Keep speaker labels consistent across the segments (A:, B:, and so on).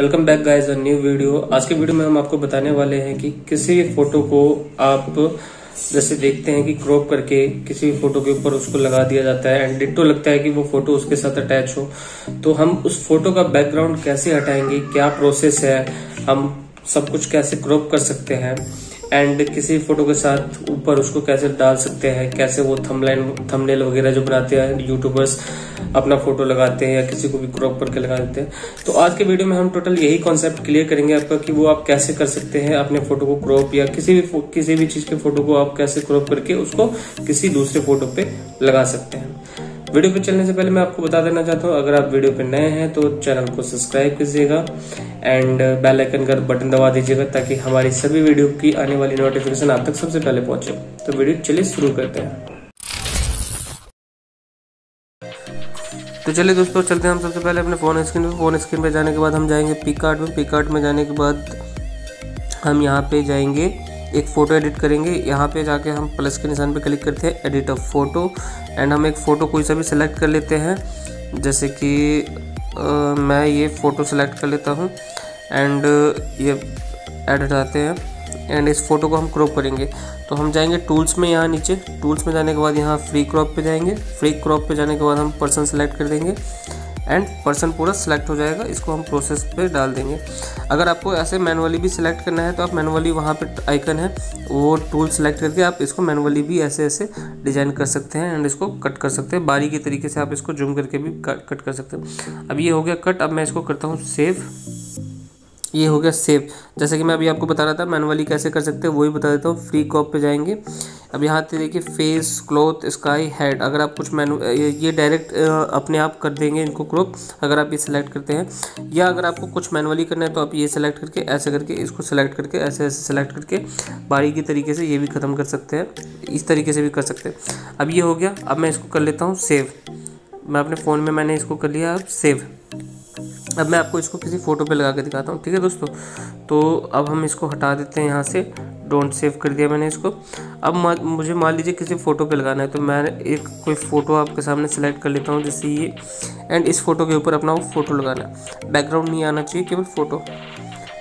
A: Welcome back guys a new video आज के video में हम आपको बताने वाले हैं कि किसी भी फ़ोटो को आप, जैसे देखते हैं कि क्रॉप करके किसी भी फ़ोटो के ऊपर उसको लगा दिया जाता है एंड डिटो लगता है कि वो फ़ोटो उसके साथ अटैच हो। तो हम उस फ़ोटो का बैकग्राउंड कैसे हटाएँगे, क्या प्रोसेस है, हम सब कुछ कैसे क्रॉप कर सकते हैं। एंड किसी फ़ोटो के साथ ऊपर उसको कैसे डाल सकते हैं, कैसे वो थमलाइन थंबनेल वगैरह जो बनाते हैं यूट्यूबर्स अपना फ़ोटो लगाते हैं या किसी को भी क्रॉप करके लगा देते हैं। तो आज के वीडियो में हम टोटल यही कॉन्सेप्ट क्लियर करेंगे आपका कि वो आप कैसे कर सकते हैं अपने फ़ोटो को क्रॉप या किसी भी किसी भी चीज़ के फ़ोटो को आप कैसे क्रॉप करके उसको किसी दूसरे फ़ोटो पे लगा सकते हैं। वीडियो पे चलने से पहले मैं आपको बता देना चाहता हूँ, अगर आप वीडियो पे नए हैं तो चैनल को सब्सक्राइब कीजिएगा एंड बेल आइकन का बटन दबा दीजिएगा ताकि हमारी सभी वीडियो की आने वाली नोटिफिकेशन आप तक सबसे पहले पहुँचे। तो वीडियो चलिए शुरू करते हैं। तो चलिए दोस्तों, चलते हैं हम सबसे पहले अपने फ़ोन स्क्रीन पे। फ़ोन स्क्रीन पे जाने के बाद हम जाएँगे पिक कार्ड में पिक कार्ड में जाने के बाद हम यहाँ पे जाएँगे एक फ़ोटो एडिट करेंगे। यहाँ पे जाके हम प्लस के निशान पे क्लिक करते हैं एडिट अ फ़ोटो एंड हम एक फ़ोटो कोई सा भी सिलेक्ट कर लेते हैं। जैसे कि आ, मैं ये फ़ोटो सेलेक्ट कर लेता हूँ एंड ये एड आते हैं एंड इस फ़ोटो को हम क्रॉप करेंगे। तो हम जाएँगे टूल्स में यहाँ नीचे। टूल्स में जाने के बाद यहाँ फ्री क्रॉप पे जाएँगे। फ्री क्रॉप पे जाने के बाद हम पर्सन सेलेक्ट कर देंगे। एंड पर्सन पूरा सिलेक्ट हो जाएगा, इसको हम प्रोसेस पे डाल देंगे। अगर आपको ऐसे मैनुअली भी सिलेक्ट करना है तो आप मैनुअली वहाँ पे आइकन है, वो टूल सेलेक्ट करके आप इसको मैनुअली भी ऐसे ऐसे डिज़ाइन कर सकते हैं एंड इसको कट कर सकते हैं। बारी के तरीके से आप इसको जूम करके भी कट कर सकते हैं। अब ये हो गया कट अब मैं इसको करता हूँ सेव ये हो गया सेव जैसे कि मैं अभी आपको बता रहा था मैनुअली कैसे कर सकते हैं वही बता देता हूँ। फ्री कॉप पे जाएँगे। अब यहाँ पे देखिए फेस क्लोथ स्काई हेड अगर आप कुछ मैनु ये डायरेक्ट अपने आप कर देंगे इनको क्रॉप अगर आप ये सिलेक्ट करते हैं। या अगर आपको कुछ मैनुअली करना है तो आप ये सिलेक्ट करके, ऐसे करके, इसको सिलेक्ट करके, ऐसे ऐसे सिलेक्ट करके बारीकी तरीके से ये भी ख़त्म कर सकते हैं। इस तरीके से भी कर सकते हैं। अब ये हो गया, अब मैं इसको कर लेता हूँ सेव मैं अपने फ़ोन में मैंने इसको कर लिया, अब सेव अब मैं आपको इसको किसी फ़ोटो पे लगा के दिखाता हूँ, ठीक है दोस्तों? तो अब हम इसको हटा देते हैं यहाँ से। डोंट सेव कर दिया मैंने इसको। अब मुझे मान लीजिए किसी फ़ोटो पे लगाना है तो मैं एक कोई फ़ोटो आपके सामने सेलेक्ट कर लेता हूँ, जैसे ये। एंड इस फ़ोटो के ऊपर अपना वो फ़ोटो लगाना है। बैकग्राउंड नहीं आना चाहिए, केवल फ़ोटो।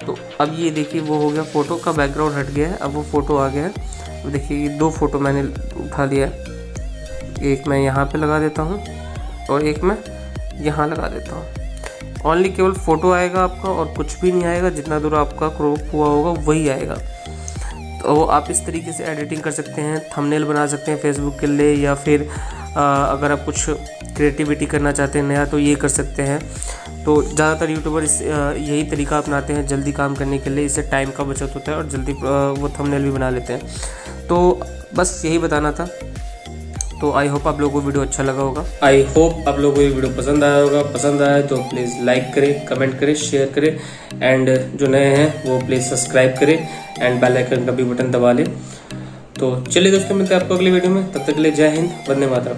A: तो अब ये देखिए, वो हो गया फ़ोटो का बैकग्राउंड हट गया है। अब वो फ़ोटो आ गया है। देखिए, ये दो फ़ोटो मैंने उठा लिया है। एक मैं यहाँ पर लगा देता हूँ और एक मैं यहाँ लगा देता हूँ। ओनली केवल फ़ोटो आएगा आपका और कुछ भी नहीं आएगा जितना दूर आपका क्रॉप हुआ होगा वही आएगा। तो आप इस तरीके से एडिटिंग कर सकते हैं थंबनेल बना सकते हैं फेसबुक के लिए या फिर आ, अगर आप कुछ क्रिएटिविटी करना चाहते हैं नया तो ये कर सकते हैं। तो ज़्यादातर यूट्यूबर इस यही तरीका अपनाते हैं जल्दी काम करने के लिए। इससे टाइम का बचत होता है और जल्दी वो थंबनेल भी बना लेते हैं। तो बस यही बताना था। तो आई होप आप लोगों को वीडियो अच्छा लगा होगा। आई होप आप लोगों को ये वीडियो पसंद आया होगा। पसंद आया तो प्लीज़ लाइक करें कमेंट करें शेयर करें एंड जो नए हैं, वो प्लीज़ सब्सक्राइब करें एंड बेल आइकन का भी बटन दबा लें। तो चलिए दोस्तों, मिलते हैं आपको अगले वीडियो में। तब तक के लिए जय हिंद, वंदे मातरम।